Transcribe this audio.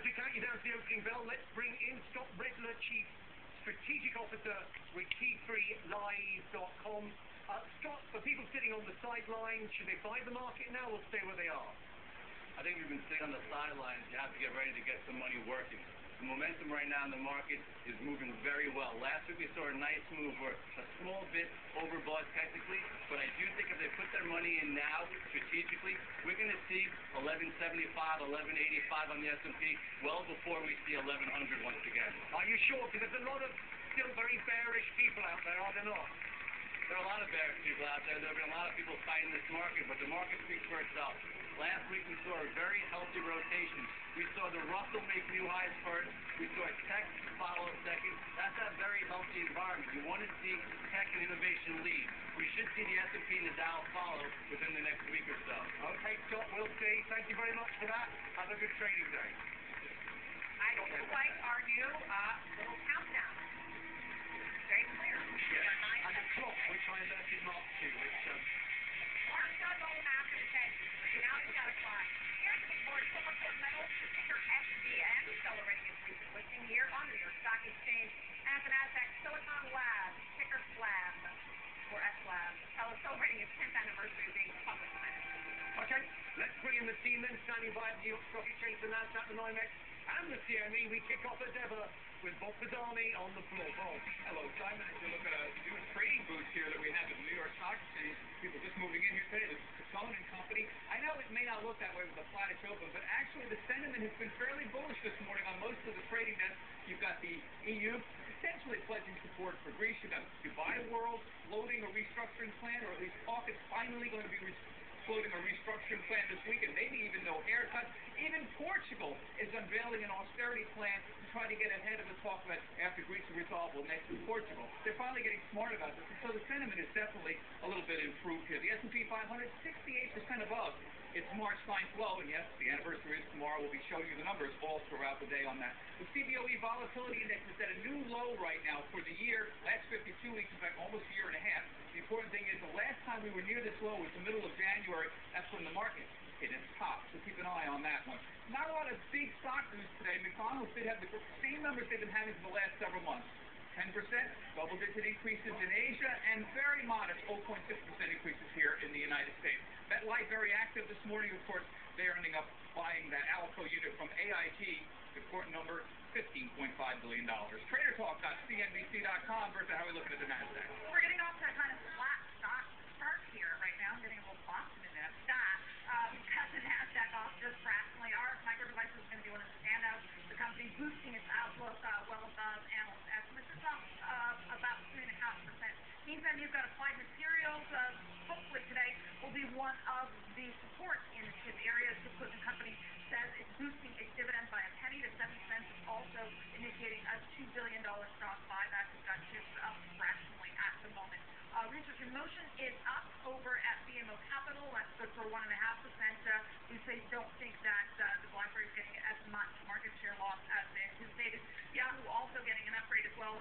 as we count you down to the opening bell, let's bring in Scott Redler, Chief Strategic Officer with T3Live.com. Uh, Scott, for people sitting on the sidelines, should they buy the market now or stay where they are? I think we've been sitting on the sidelines. You have to get ready to get some money working. The momentum right now in the market is moving very well. Last week we saw a nice move. We're a small bit overbought technically, but I do think if they put their money in now strategically, we're going to see 1175, 1185 on the S&P well before we see 1100 once again. Are you sure? Because there's a lot of still very bearish people out there, are there not? There are a lot of bearish people. There have been a lot of people fighting this market, but the market speaks for itself. Last week we saw a very healthy rotation. We saw the Russell make new highs first. We saw tech follow second. That's a very healthy environment. You want to see tech and innovation lead. We should see the S&P and the Dow follow within the next week or so. Okay, Scott, we'll see. Thank you very much for that. Have a good trading day. I don't know like our new uh, little countdown. Very clear. Celebrating its 10th anniversary of being a public planet. Okay, let's bring in the team then, standing by the New York Stock Exchange, the NASDAQ, the NYMEX, and the CME. We kick off as ever with Bob Pisani on the floor. Bob. Hello, Simon. As you look at a new trading booth here that we have at the New York Stock Exchange, people just moving in here today, the and Company. I know it may not look that way with the flattish open, but actually the sentiment has been fairly bullish this morning on most of the trading desks. You've got the EU essentially pledging support for Greece. You've uh, got Dubai World floating a restructuring plan, or at least talk is finally going to be floating a restructuring plan this week, and maybe even no haircuts. Even Portugal is unveiling an austerity plan to try to get ahead of the talk that after Greece is resolved, will next be Portugal. They're finally getting smart about this, and so the sentiment is definitely a little bit improved here. The S&P 500, 68% above its March 9th low, and yes, the anniversary is tomorrow. We'll be showing you the numbers all throughout the day on that. The CBOE volatility index is at a new low right now for the year, last 52 weeks, in fact, almost a year last time we were near this low was the middle of January. That's when the market hit its top. So keep an eye on that one. Not a lot of big stock news today. McDonald's did have the same numbers they've been having for the last several months. 10%, double-digit increases in Asia, and very modest 0.6% increases here in the United States. MetLife very active this morning. Of course, they're ending up buying that Alico unit from AIG. Important number, $15.5 billion. TraderTalk.cnbc.com. Bertha, how we looking at the NASDAQ? We're getting off to a kind of flat stock start here right now. I'm getting a little boston in that stock. Um, because the NASDAQ off just fractionally. RF Micro Devices is going to be one of the standouts. The company boosting its outlook uh, well above analyst estimates. It's up uh, about 3.5%. Meantime, you've got Applied Materials. Uh, hopefully today will be one of the support initiative areas. The equipment company says it's boosting its dividend by a penny to 70 cents. It's also initiating a $2 billion stock buyback. It's got fractionally at the motion is up over at BMO Capital. That's good for 1.5%. Uh, we say don't think that uh, the BlackBerry is getting as much market share loss as they anticipated. Yahoo also getting an upgrade as well